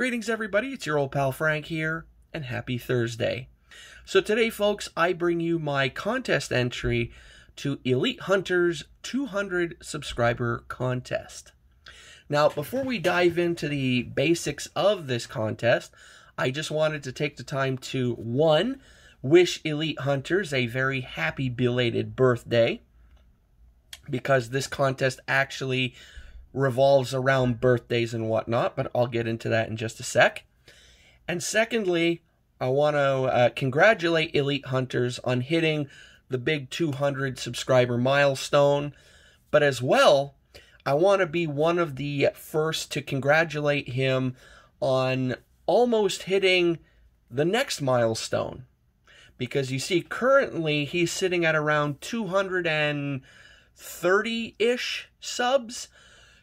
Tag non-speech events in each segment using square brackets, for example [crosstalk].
Greetings, everybody. It's your old pal Frank here, and happy Thursday. So, today, folks, I bring you my contest entry to Elite Hunters 200 subscriber contest. Now, before we dive into the basics of this contest, I just wanted to take the time to one, wish Elite Hunters a very happy belated birthday because this contest actually revolves around birthdays and whatnot, but I'll get into that in just a sec. And secondly, I want to uh, congratulate Elite Hunters on hitting the big 200 subscriber milestone, but as well, I want to be one of the first to congratulate him on almost hitting the next milestone. Because you see, currently he's sitting at around 230 ish subs.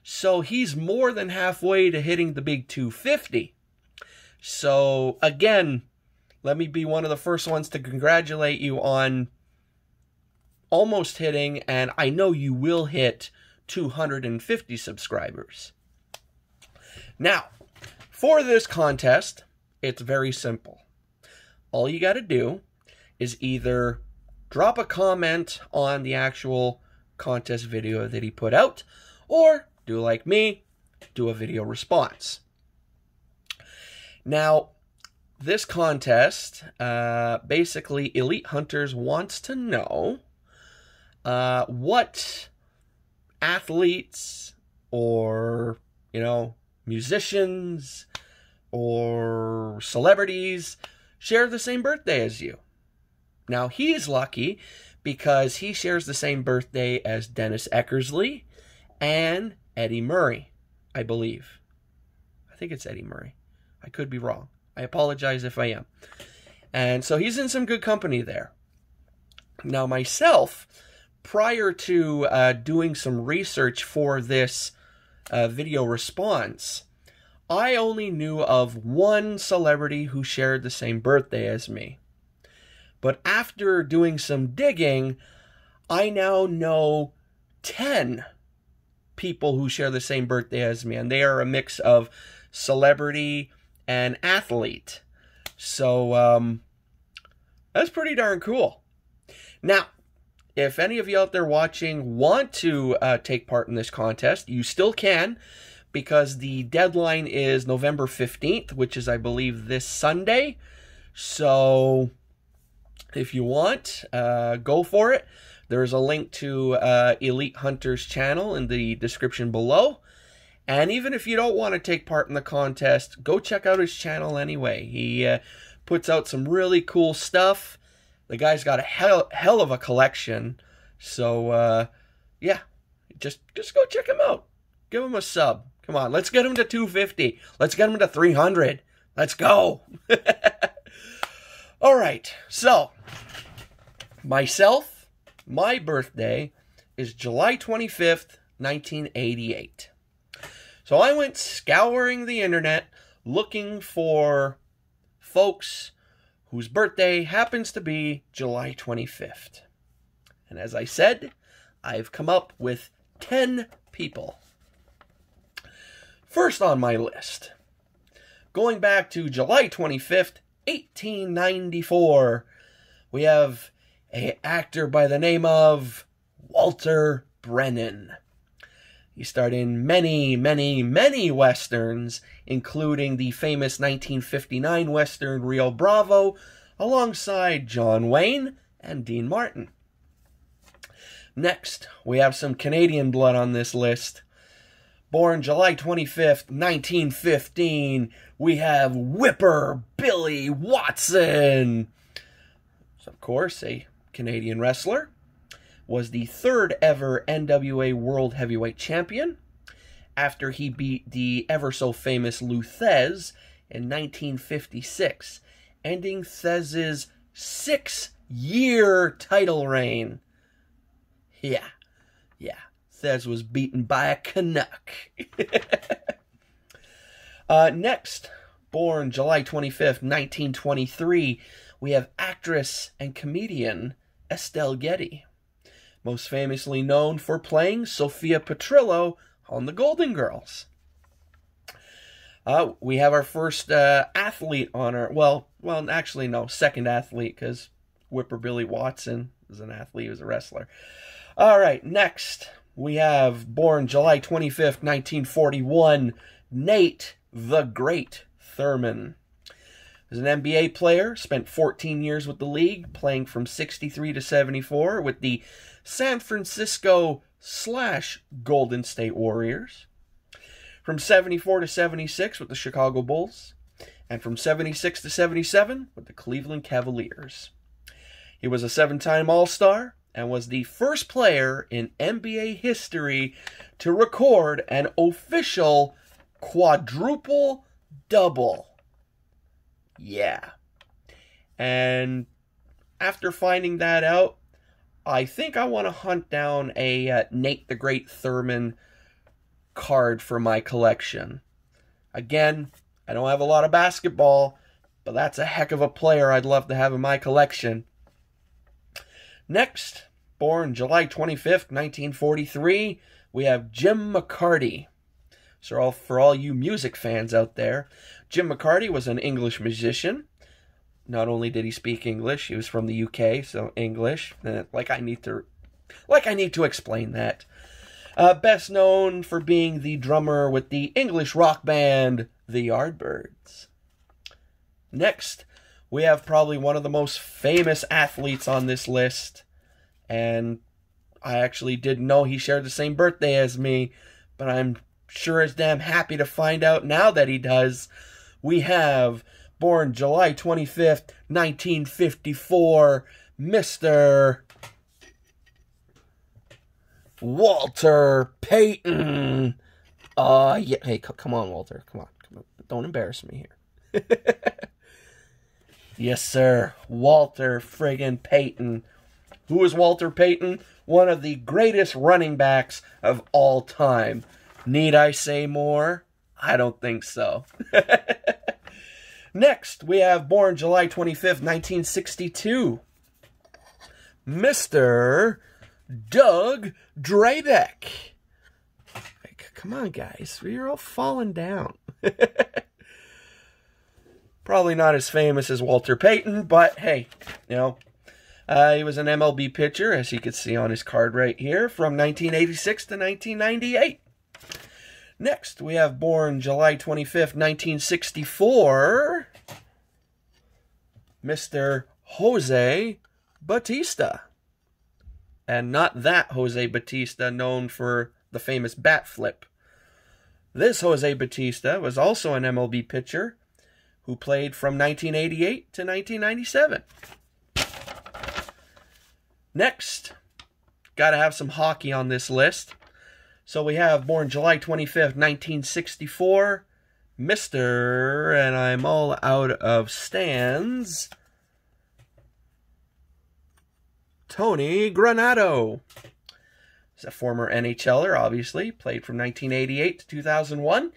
So he's more than halfway to hitting the big 250. So again, let me be one of the first ones to congratulate you on almost hitting, and I know you will hit 250 subscribers. Now, for this contest, it's very simple. All you got to do is either drop a comment on the actual contest video that he put out, or do like me, do a video response. Now, this contest, uh, basically, Elite Hunters wants to know uh, what athletes or, you know, musicians or celebrities share the same birthday as you. Now, he's lucky because he shares the same birthday as Dennis Eckersley and Eddie Murray, I believe. I think it's Eddie Murray. I could be wrong. I apologize if I am. And so he's in some good company there. Now, myself, prior to uh, doing some research for this uh, video response, I only knew of one celebrity who shared the same birthday as me. But after doing some digging, I now know 10 people who share the same birthday as me, and they are a mix of celebrity and athlete. So um, that's pretty darn cool. Now, if any of you out there watching want to uh, take part in this contest, you still can because the deadline is November 15th, which is, I believe, this Sunday. So if you want, uh, go for it. There's a link to uh, Elite Hunter's channel in the description below. And even if you don't want to take part in the contest, go check out his channel anyway. He uh, puts out some really cool stuff. The guy's got a hell, hell of a collection. So, uh, yeah, just, just go check him out. Give him a sub. Come on, let's get him to 250. Let's get him to 300. Let's go. [laughs] All right, so myself my birthday is July 25th, 1988. So I went scouring the internet looking for folks whose birthday happens to be July 25th. And as I said, I've come up with 10 people. First on my list, going back to July 25th, 1894, we have a actor by the name of Walter Brennan. He starred in many, many, many westerns, including the famous 1959 western Rio Bravo, alongside John Wayne and Dean Martin. Next, we have some Canadian blood on this list. Born July 25th, 1915, we have Whipper Billy Watson. So, of course, a Canadian wrestler, was the third ever NWA World Heavyweight Champion after he beat the ever so famous Lou Thesz in 1956, ending Thesz's six year title reign. Yeah, yeah, Thesz was beaten by a Canuck. [laughs] uh, next, born July 25th, 1923, we have actress and comedian Estelle Getty, most famously known for playing Sophia Petrillo on The Golden Girls. Uh, we have our first uh, athlete on our well, well, actually no, second athlete because Whipper Billy Watson is an athlete, he was a wrestler. All right, next we have born July 25th, 1941, Nate the Great Thurmond. As an NBA player, spent 14 years with the league, playing from 63 to 74 with the San Francisco slash Golden State Warriors. From 74 to 76 with the Chicago Bulls. And from 76 to 77 with the Cleveland Cavaliers. He was a seven time All Star and was the first player in NBA history to record an official quadruple double. Yeah. And after finding that out, I think I want to hunt down a uh, Nate the Great Thurmond card for my collection. Again, I don't have a lot of basketball, but that's a heck of a player I'd love to have in my collection. Next, born July 25th, 1943, we have Jim McCarty. So, all, for all you music fans out there, Jim McCarty was an English musician. Not only did he speak English, he was from the UK, so English. Uh, like I need to, like I need to explain that. Uh, best known for being the drummer with the English rock band The Yardbirds. Next, we have probably one of the most famous athletes on this list, and I actually didn't know he shared the same birthday as me, but I'm sure as damn happy to find out now that he does. We have born July 25th, 1954, Mr. Walter Payton. Uh, yeah. Hey, come on, Walter. Come on. Come on. Don't embarrass me here. [laughs] yes, sir. Walter friggin' Payton. Who is Walter Payton? One of the greatest running backs of all time. Need I say more? I don't think so. [laughs] Next, we have born July 25th, 1962. Mr. Doug Drabek. Come on, guys. You're all falling down. [laughs] Probably not as famous as Walter Payton, but hey, you know, uh, he was an MLB pitcher, as you can see on his card right here, from 1986 to 1998. Next, we have born July 25th, 1964, Mr. Jose Bautista. And not that Jose Bautista known for the famous bat flip. This Jose Bautista was also an MLB pitcher who played from 1988 to 1997. Next, got to have some hockey on this list. So we have born July 25th, 1964, Mr. and I'm all out of stands. Tony Granato. He's a former NHLer, obviously, played from 1988 to 2001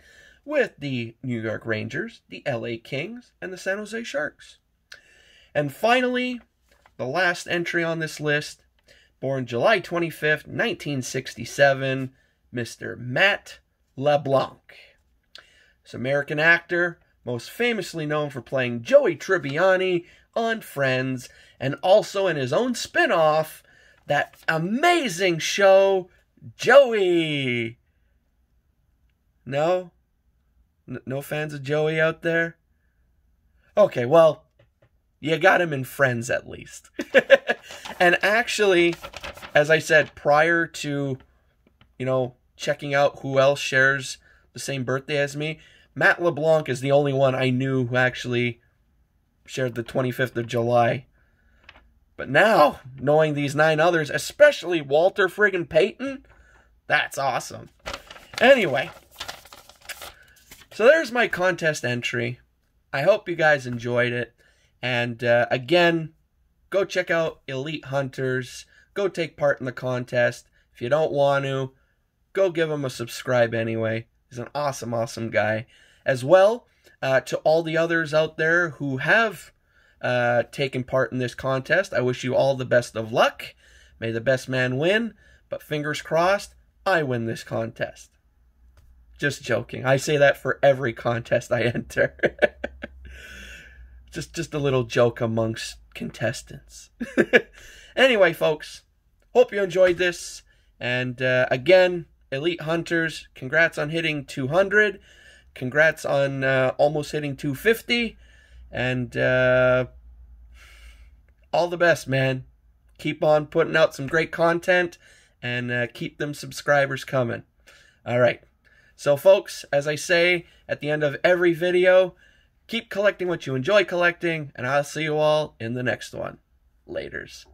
with the New York Rangers, the LA Kings, and the San Jose Sharks. And finally, the last entry on this list, born July 25th, 1967, Mr. Matt LeBlanc. This American actor, most famously known for playing Joey Tribbiani on Friends, and also in his own spin off, that amazing show, Joey. No? No fans of Joey out there? Okay, well, you got him in Friends at least. [laughs] and actually, as I said, prior to, you know, checking out who else shares the same birthday as me, Matt LeBlanc is the only one I knew who actually shared the 25th of July. But now, knowing these nine others, especially Walter friggin' Payton, that's awesome. Anyway, so there's my contest entry. I hope you guys enjoyed it. And uh, again, go check out Elite Hunters. Go take part in the contest. If you don't want to, go give him a subscribe anyway. He's an awesome, awesome guy. As well, uh, to all the others out there who have uh, taken part in this contest, I wish you all the best of luck. May the best man win, but fingers crossed, I win this contest. Just joking. I say that for every contest I [laughs] enter. just just a little joke amongst contestants. [laughs] anyway, folks, hope you enjoyed this. And uh, again, Elite Hunters, congrats on hitting 200. Congrats on uh, almost hitting 250. And uh, all the best, man. Keep on putting out some great content and uh, keep them subscribers coming. All right. So, folks, as I say at the end of every video, keep collecting what you enjoy collecting, and I'll see you all in the next one. Laters.